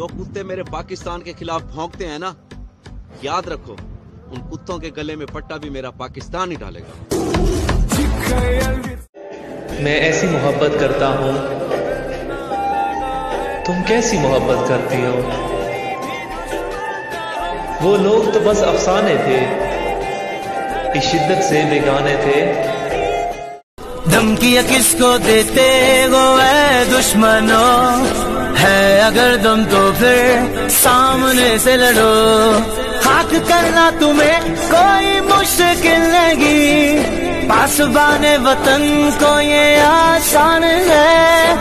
जो कुत्ते मेरे पाकिस्तान के खिलाफ भौंकते हैं ना याद रखो उन कुत्तों के गले में पट्टा भी मेरा पाकिस्तान ही डालेगा। मैं ऐसी मोहब्बत करता हूँ। तुम कैसी मोहब्बत करती हो? वो लोग तो बस अफसाने थे इस शिद्दत से बेगाने थे। धमकियाँ किसको देते है? दुश्मनों है अगर तुम तो फिर सामने से लड़ो। हाथ करना तुम्हें कोई मुश्किल नहीं। पास बाने वतन को ये आसान है।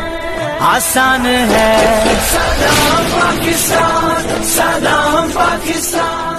आसान है। सलाम पाकिस्तान सलाम पाकिस्तान।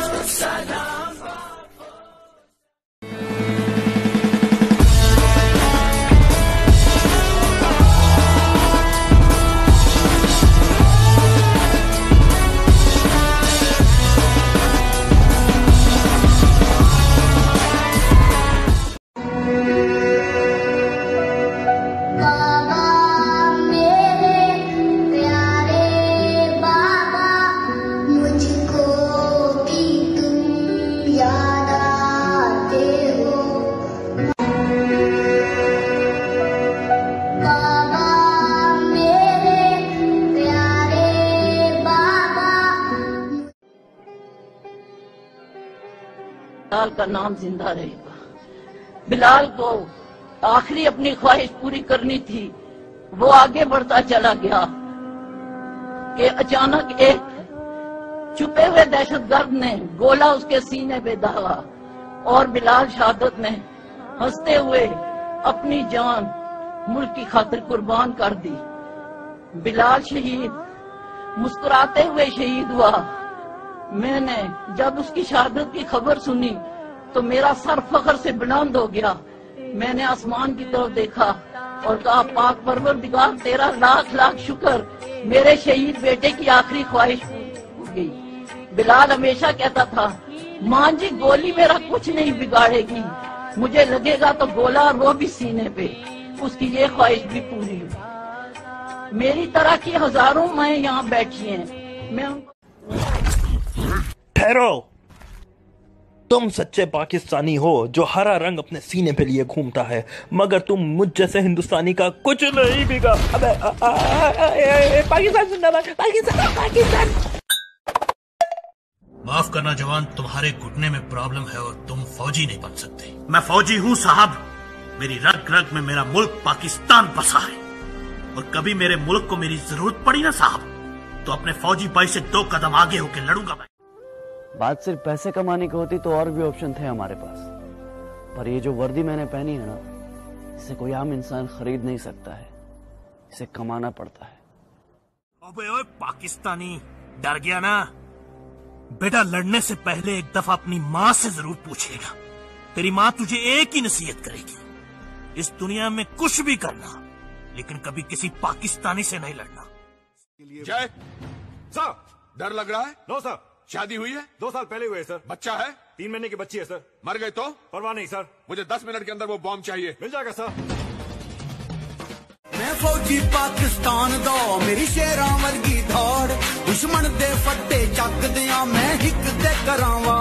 बिलाल का नाम ज़िंदा रहेगा। बिलाल को आखिरी अपनी ख्वाहिश पूरी करनी थी। वो आगे बढ़ता चला गया। कि अचानक एक छुपे हुए दहशतगर्द ने गोला उसके सीने पे दागा और बिलाल शहादत ने हँसते हुए अपनी जान मुल्क की खातिर कुर्बान कर दी। बिलाल शहीद, मुस्कुराते हुए शहीद हुआ। मैंने जब उसकी शहादत की खबर सुनी तो मेरा सर फखर से बुलंद हो गया। मैंने आसमान की तरफ़ देखा और कहा, पाक परवर दिगार तेरा लाख लाख शुक्र, मेरे शहीद बेटे की आखिरी ख्वाहिश गई। बिलाल हमेशा कहता था माँ जी, गोली मेरा कुछ नहीं बिगाड़ेगी। मुझे लगेगा तो गोला वो भी सीने पे। उसकी ये ख्वाहिश भी पूरी हुई। मेरी तरह की हज़ारों माए यहाँ बैठी हैं। मैं उनको ठहरो। तुम सच्चे पाकिस्तानी हो जो हरा रंग अपने सीने पे लिए घूमता है, मगर तुम मुझ जैसे हिंदुस्तानी का कुछ नहीं बिगा। अबे पाकिस्तान जिंदाबाद, पाकिस्तान पाकिस्तान। माफ़ करना जवान, तुम्हारे घुटने में प्रॉब्लम है और तुम फौजी नहीं बन सकते। मैं फौजी हूँ, साहब। मेरी रग रग में मेरा मुल्क पाकिस्तान बसा है। और कभी मेरे मुल्क को मेरी ज़रूरत पड़ी ना, साहब तो अपने फौजी भाई से दो कदम आगे होकर लड़ूँगा मैं। बात सिर्फ़ पैसे कमाने की होती तो और भी ऑप्शन थे हमारे पास। पर ये जो वर्दी मैंने पहनी है ना इसे कोई आम इंसान खरीद नहीं सकता है। इसे कमाना पड़ता है। अबे ओए पाकिस्तानी डर गया ना? बेटा लड़ने से पहले एक दफ़ा अपनी माँ से ज़रूर पूछेगा। तेरी माँ तुझे एक ही नसीहत करेगी। इस दुनिया में कुछ भी करना लेकिन कभी किसी पाकिस्तानी से नहीं लड़ना। जय। सर डर लग रहा है? No sir. शादी हुई है? दो साल पहले हुए सर। बच्चा है? तीन महीने की बच्ची है सर। मर गए तो? परवाह नहीं सर। मुझे दस मिनट के अंदर वो बॉम्ब चाहिए। मिल जाएगा सर। मैं फौजी पाकिस्तान दो मेरी शेरा वर्गी दौड़ दुश्मन दे फटे चक दिया मैं हिक दे करावा